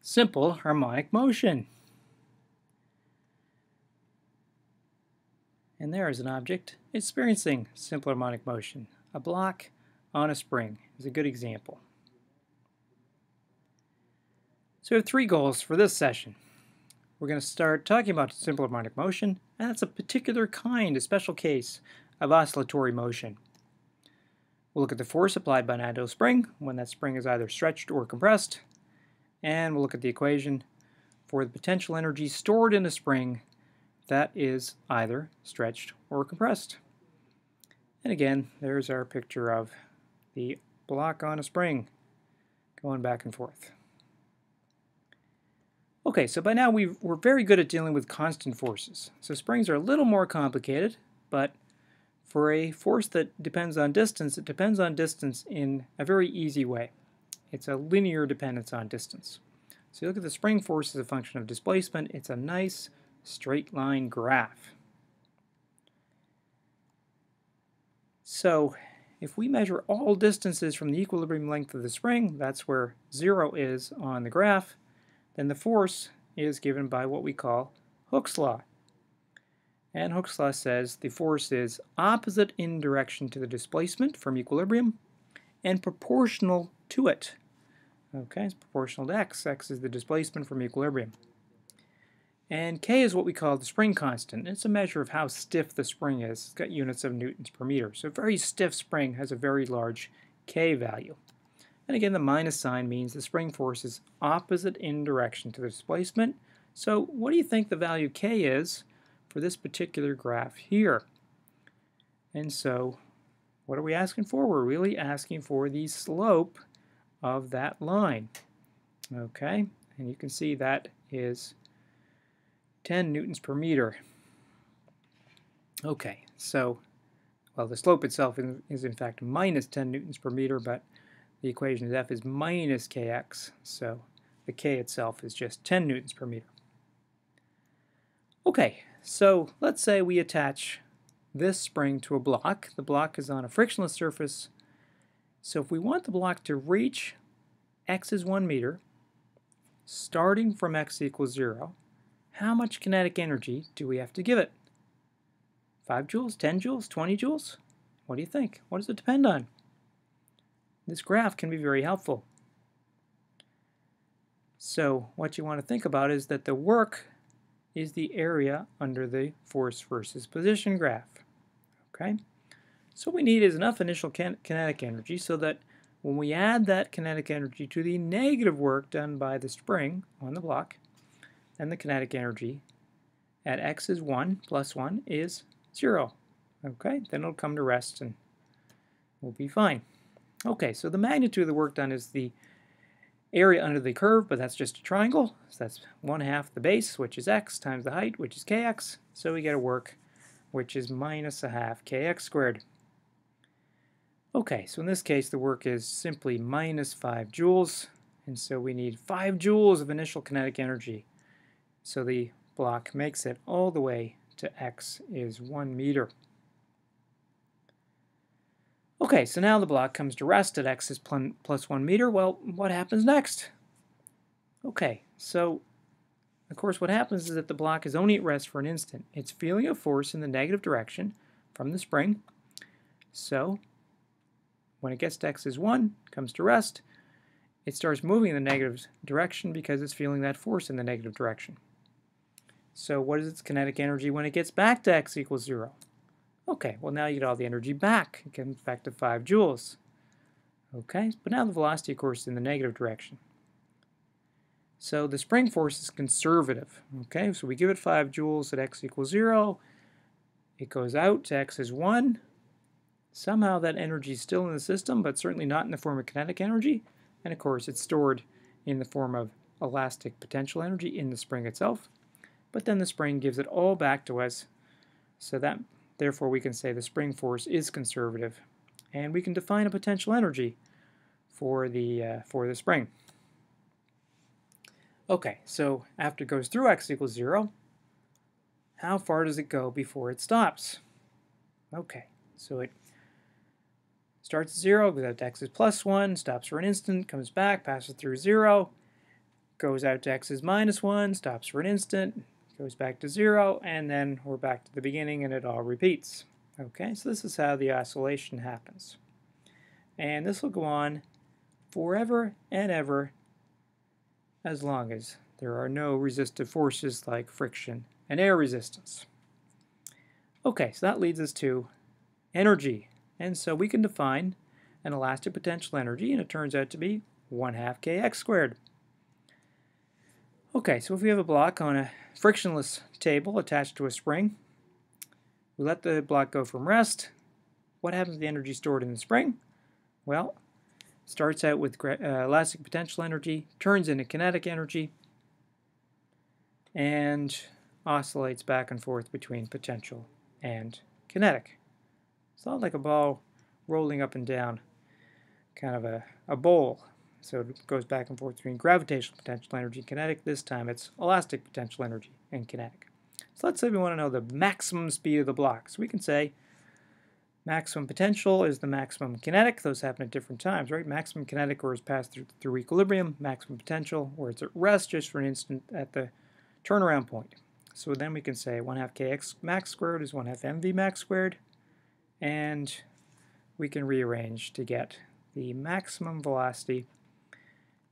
simple harmonic motion. And there is an object experiencing simple harmonic motion. A block on a spring is a good example. So we have three goals for this session. We're going to start talking about simple harmonic motion, and that's a particular kind, a special case of oscillatory motion. We'll look at the force applied by an ideal spring when that spring is either stretched or compressed, and we'll look at the equation for the potential energy stored in a spring that is either stretched or compressed. And again, there's our picture of the block on a spring going back and forth. Okay, so by now we are very good at dealing with constant forces. So springs are a little more complicated, but for a force that depends on distance, it depends on distance in a very easy way. It's a linear dependence on distance. So you look at the spring force as a function of displacement, it's a nice straight line graph. So if we measure all distances from the equilibrium length of the spring, that's where zero is on the graph, then the force is given by what we call Hooke's law. And Hooke's law says the force is opposite in direction to the displacement from equilibrium and proportional to it. Okay, it's proportional to x. x is the displacement from equilibrium. And k is what we call the spring constant. It's a measure of how stiff the spring is. It's got units of newtons per meter. So a very stiff spring has a very large k value. And again, the minus sign means the spring force is opposite in direction to the displacement. So what do you think the value k is for this particular graph here? And so what are we asking for? We're really asking for the slope of that line. Okay, and you can see that is 10 newtons per meter. Okay, so, well, the slope itself is in fact minus 10 newtons per meter, but the equation is F is minus kx, so the k itself is just 10 newtons per meter. Okay, so let's say we attach this spring to a block. The block is on a frictionless surface. So if we want the block to reach x is 1 meter, starting from x equals 0, how much kinetic energy do we have to give it? 5 joules, 10 joules, 20 joules? What do you think? What does it depend on? This graph can be very helpful. So what you want to think about is that the work is the area under the force versus position graph. Okay? So what we need is enough initial kinetic energy so that when we add that kinetic energy to the negative work done by the spring on the block, then the kinetic energy at x is 1 plus 1 is 0. Okay, then it'll come to rest and we'll be fine. Okay, so the magnitude of the work done is the area under the curve, but that's just a triangle. So that's 1 half the base, which is x, times the height, which is kx. So we get a work which is minus a half kx squared. Okay, so in this case the work is simply minus 5 joules, and so we need 5 joules of initial kinetic energy. So the block makes it all the way to x is 1 meter. Okay, so now the block comes to rest at x is plus 1 meter. Well, what happens next? Okay, so of course what happens is that the block is only at rest for an instant. It's feeling a force in the negative direction from the spring. So when it gets to x is 1, comes to rest, it starts moving in the negative direction because it's feeling that force in the negative direction. So what is its kinetic energy when it gets back to x equals 0? Okay, well now you get all the energy back. It comes back to 5 joules. Okay, but now the velocity, of course, is in the negative direction. So the spring force is conservative. Okay, so we give it 5 joules at x equals 0. It goes out to x is 1. Somehow that energy is still in the system, but certainly not in the form of kinetic energy. And of course, it's stored in the form of elastic potential energy in the spring itself. But then the spring gives it all back to us. So that, therefore, we can say the spring force is conservative. And we can define a potential energy for the, uh, for the spring. Okay, so after it goes through x equals 0, how far does it go before it stops? Okay, so it starts at 0, goes out to x is plus 1, stops for an instant, comes back, passes through 0. goes out to x is minus 1, stops for an instant, goes back to 0, and then we're back to the beginning and it all repeats. Okay, so this is how the oscillation happens. And this will go on forever and ever as long as there are no resistive forces like friction and air resistance. Okay, so that leads us to energy. And so we can define an elastic potential energy, and it turns out to be 1 half kx squared. Okay, so if we have a block on a frictionless table attached to a spring, we let the block go from rest. What happens to the energy stored in the spring? Well, starts out with uh, elastic potential energy, turns into kinetic energy, and oscillates back and forth between potential and kinetic. It's not like a ball rolling up and down, kind of a, a bowl. So it goes back and forth between gravitational potential energy and kinetic. This time it's elastic potential energy and kinetic. So let's say we want to know the maximum speed of the block. So we can say maximum potential is the maximum kinetic. Those happen at different times, right? Maximum kinetic where it's passed through, through equilibrium. Maximum potential where it's at rest just for an instant at the turnaround point. So then we can say 1 half kx max squared is 1 half mv max squared. And we can rearrange to get the maximum velocity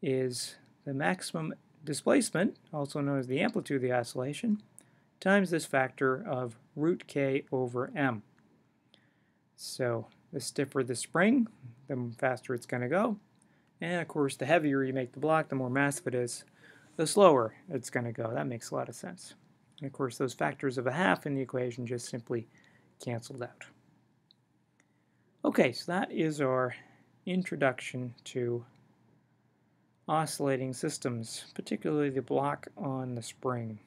is the maximum displacement, also known as the amplitude of the oscillation, times this factor of root k over m. So the stiffer the spring, the faster it's going to go. And of course, the heavier you make the block, the more massive it is, the slower it's going to go. That makes a lot of sense. And of course, those factors of a half in the equation just simply canceled out. Okay, so that is our introduction to oscillating systems, particularly the block on the spring.